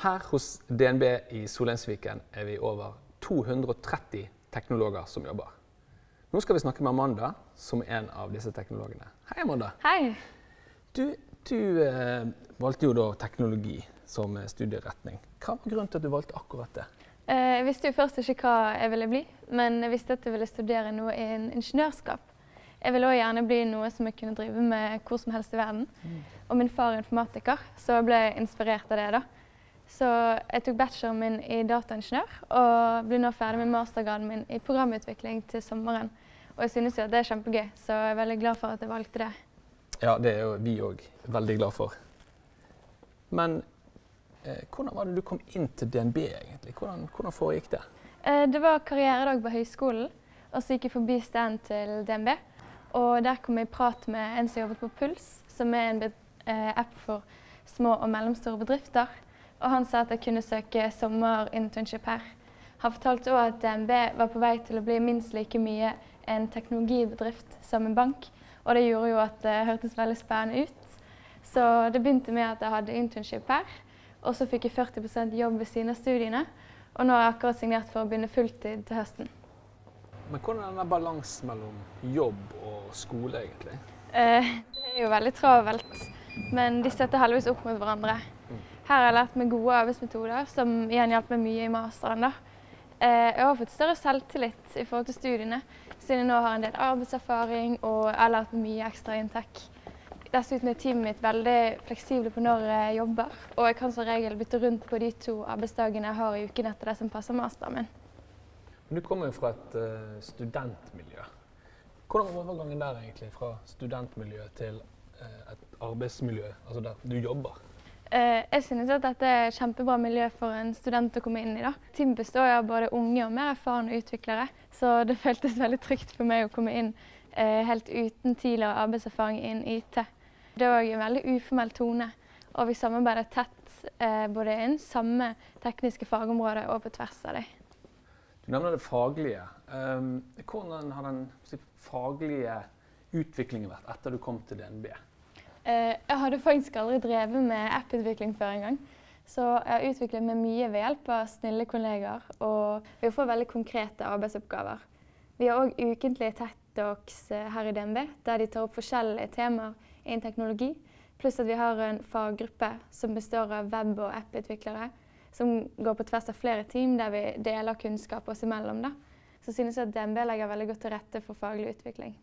Her hos DNB i Solheimsviken er vi over 230 teknologer som jobber. Nå skal vi snakke med Amanda, som er en av disse teknologene. Hei, Amanda. Hei. Du, du eh, valgte jo da teknologi som studieretning. Hva var grunnen til at du valgte akkurat det? Eh, Jeg visste jo først ikke hva jeg ville bli, men jeg visste at jeg ville studere noe innen ingeniørskap. Jeg ville òg gjerne bli noe som jeg kunne drive med hvor som helst i verden. Og min far er informatiker, så jeg ble inspirert av det. da. Så jeg tok bacheloren min i dataingeniør og blir nå ferdig med mastergraden min i programutvikling til sommeren. Og jeg synes jo at det er kjempegøy, så jeg er veldig glad for at jeg valgte det. Ja, det er jo vi òg veldig glad for. Men eh, hvordan var det du kom inn til DNB, egentlig? Hvordan, hvordan foregikk det? Eh, Det var karrieredag på høyskolen, og så gikk jeg forbi stand til DNB. Og der kom jeg i prat med en som jobbet på Puls, som er en eh, app for små og mellomstore bedrifter. Og han sa at jeg kunne søke sommerinternship her. Han fortalte òg at DNB var på vei til å bli minst like mye en teknologibedrift som en bank. Og det gjorde jo at det hørtes veldig spennende ut. Så det begynte med at jeg hadde internship her. Og så fikk jeg 40% jobb ved siden av studiene. Og nå har jeg akkurat signert for å begynne fulltid til høsten. Men hvordan er denne balansen mellom jobb og skole, egentlig? Eh, det er jo veldig travelt, men de støtter heldigvis opp mot hverandre. Her har jeg lært meg gode arbeidsmetoder, som igjen hjalp meg mye i masteren. da. Eh, jeg har fått større selvtillit i forhold til studiene, siden jeg nå har en del arbeidserfaring og jeg har lært meg mye ekstra inntekt. Dessuten er teamet mitt veldig fleksible på når jeg jobber, og jeg kan som regel bytte rundt på de to arbeidsdagene jeg har i uken etter det som passer masteren min. Men Du kommer jo fra et eh, studentmiljø. Hvordan var overgangen der egentlig, fra studentmiljø til et arbeidsmiljø, altså der du jobber? Eh, jeg synes at dette er et kjempebra miljø for en student å komme inn i. da. Teamet består av både unge og mer erfarne utviklere, så det føltes veldig trygt for meg å komme inn eh, helt uten tidligere arbeidserfaring innen IT. Det er òg en veldig uformell tone, og vi samarbeider tett eh, både innen samme tekniske fagområde og på tvers av dem. Du nevner det faglige. Um, hvordan har den faglige utviklingen vært etter du kom til DNB? Eh, jeg hadde faktisk aldri drevet med apputvikling før engang. Så jeg har utviklet meg mye ved hjelp av snille kollegaer og vi får veldig konkrete arbeidsoppgaver. Vi har òg ukentlige Tech Talks eh, her i DNB, der de tar opp forskjellige temaer innen teknologi. Pluss at vi har en faggruppe som består av web- og apputviklere, som går på tvers av flere team, der vi deler kunnskap oss imellom. Da. Så synes jeg at DNB legger veldig godt til rette for faglig utvikling.